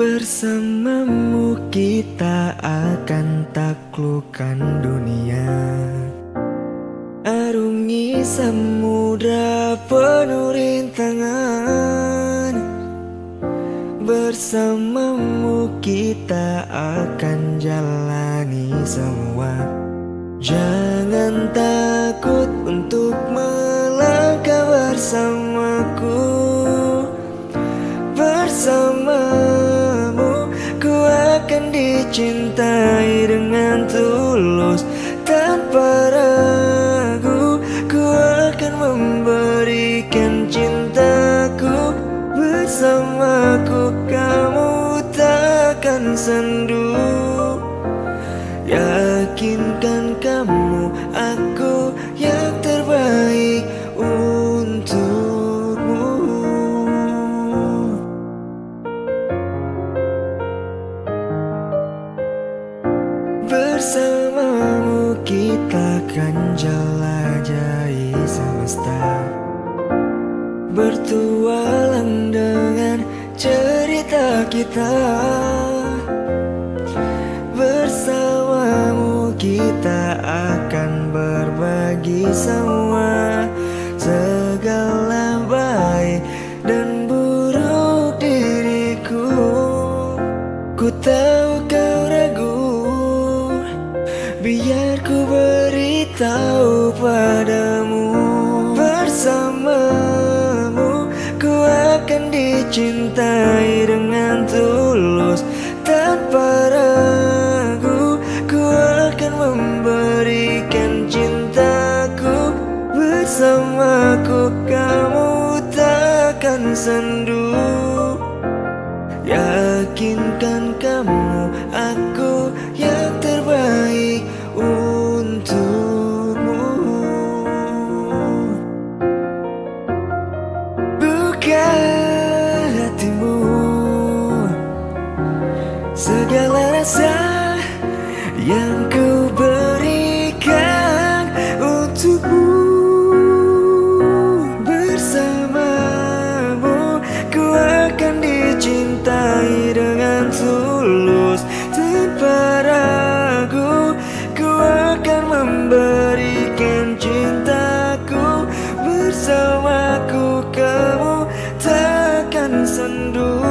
Bersamamu kita akan taklukkan dunia. Arungi samudra penuh rintangan. Bersamamu kita akan jalani semua. Jangan takut untuk dicintai dengan tulus Tanpa ragu Ku akan memberikan cintaku. Bersamaku kamu takkan sendu. Yakinkan kamu Bersamamu kita akan jelajahi semesta. Bertualang dengan cerita kita. Bersamamu kita akan berbagi semua beritahu padamu. Bersamamu ku akan dicintai dengan tulus. Tanpa ragu ku akan memberikan cintaku. Bersamaku kamu takkan sendu. Yakinkan kamu rindu.